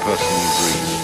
person you breathe.